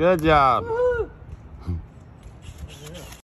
Good job.